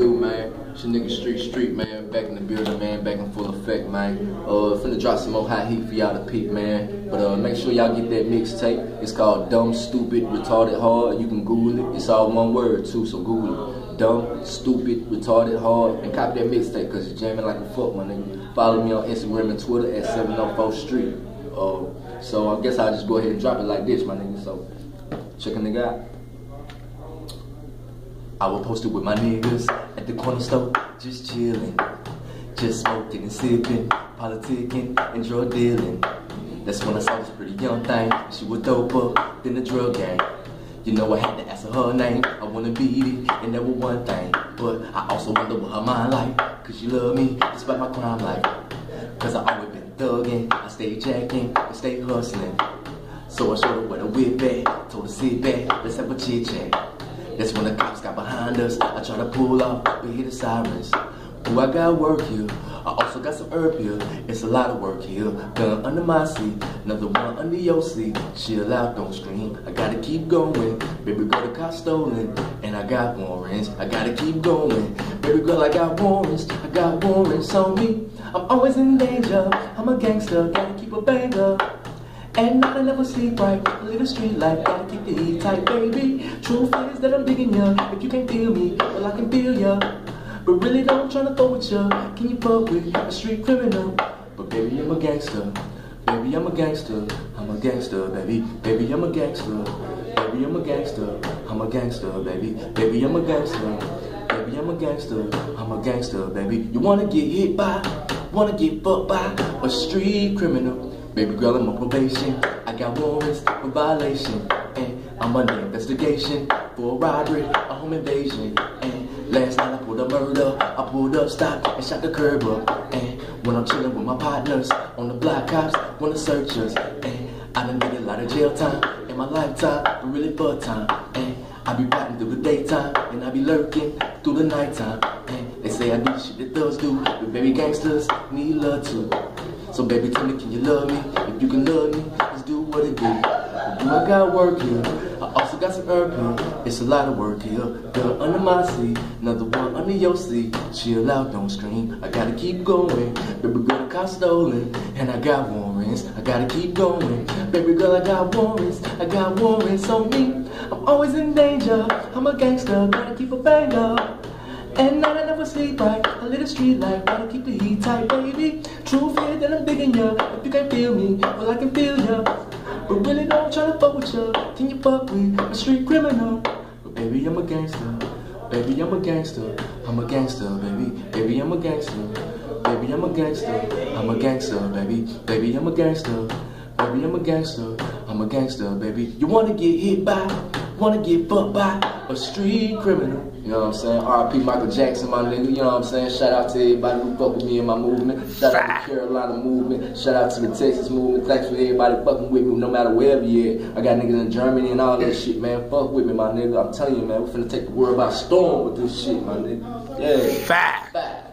Dude, man, it's your nigga Street Street, man. Back in the building, man. Back in full effect, man. Uh, finna drop some more hot heat for y'all to peep, man. But uh, make sure y'all get that mixtape. It's called Dumb, Stupid, Retarded, Hard. You can Google it. It's all one word, too, so Google it. Dumb, Stupid, Retarded, Hard. And copy that mixtape, because it's jamming like a fuck, my nigga. Follow me on Instagram and Twitter at 704 Street. Uh, so I guess I'll just go ahead and drop it like this, my nigga. So, check a nigga out. I was posted with my niggas at the corner store, just chillin', just smoking and sipping, politicking and drug dealing. That's when I saw this pretty young thing. She was doper than the drug gang. You know I had to ask her her name. I wanna beat it, and that was one thing. But I also wonder what her mind like. Cause she love me despite my crime life. Cause I always been thuggin', I stay jacking, I stay hustling. So I showed her where the whip at, told her sit back, let's have a chit chat. That's when the cops got behind us. I try to pull off, we hear the sirens. Ooh, I got work here. I also got some herb here. It's a lot of work here. Gun under my seat, another one under your seat. Chill out, don't scream. I gotta keep going. Baby girl, the car stolen, and I got warrants. I gotta keep going. Baby girl, I got warrants. I got warrants on me. I'm always in danger. I'm a gangster, gotta keep a banger. And I never sleep right, live a street life, gotta keep the tight, baby. Truth is that I'm digging ya. If you can't feel me, well I can feel ya. But really though, I'm trying to throw with ya. Can you fuck with a street criminal? But baby, I'm a gangster. Baby, I'm a gangster. I'm a gangster, baby. Baby, I'm a gangster. Baby, I'm a gangster. I'm a gangster, baby. Baby, I'm a gangster. Baby, I'm a gangster. I'm a gangster, baby. You wanna get hit by? Wanna get fucked by a street criminal? Baby girl, I'm on probation. I got warrants for violation. And I'm under investigation for a robbery, a home invasion. And last night I pulled a murder. I pulled up, stopped, and shot the curb up. And when I'm chilling with my partners on the block, cops wanna search us. And I done did a lot of jail time in my lifetime, but really fuck time. And I be riding through the daytime, and I be lurking through the nighttime. And they say I do shit that thugs do, but baby gangsters need love too. So baby, tell me, can you love me? If you can love me, let's do what it do. Do I got work here? I also got some herb here. It's a lot of work here. Girl under my seat, another one under your seat. Chill out, don't scream. I gotta keep going. Baby girl, the car stolen, and I got warrants. I gotta keep going. Baby girl, I got warrants. I got warrants on me. I'm always in danger. I'm a gangster, gotta keep a banger. And I never sleep right. I live the street life, gotta keep the heat tight, baby. Truth is that I'm digging ya. If you can't feel me, well I can feel ya. But really don't try to fuck with ya. Can you fuck with a street criminal? But baby, I'm a gangster. Baby, I'm a gangster. I'm a gangster, baby. Baby, I'm a gangster. Baby, I'm a gangster. I'm a gangster, baby. Baby, I'm a gangster. Baby, I'm a gangster. I'm a gangster, baby. You wanna get hit by? Wanna get fucked by a street criminal? You know what I'm saying? R.I.P. Michael Jackson, my nigga. You know what I'm saying? Shout out to everybody who fuck with me in my movement. Shout out to the Carolina movement. Shout out to the Texas movement. Thanks for everybody fucking with me, no matter wherever you at. I got niggas in Germany and all that shit, man. Fuck with me, my nigga. I'm telling you, man. We finna take the world by storm with this shit, my nigga. Yeah. Fact. Fact.